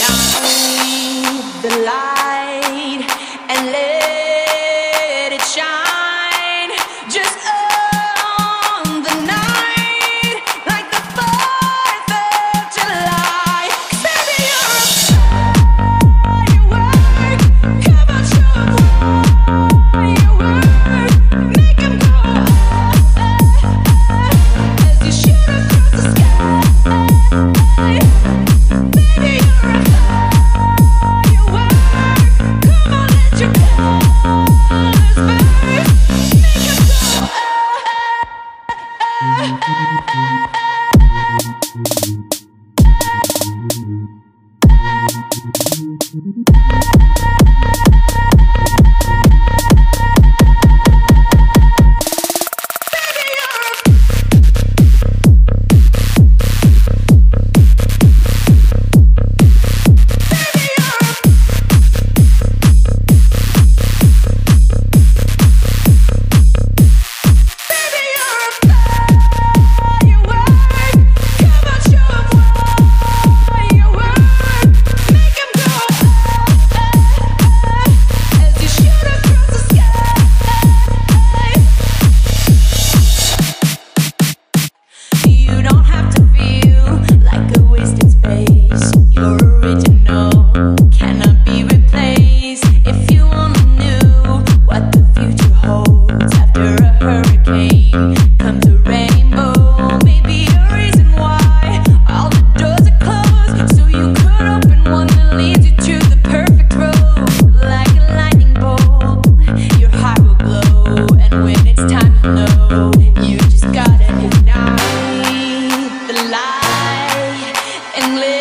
I need the light and let lonely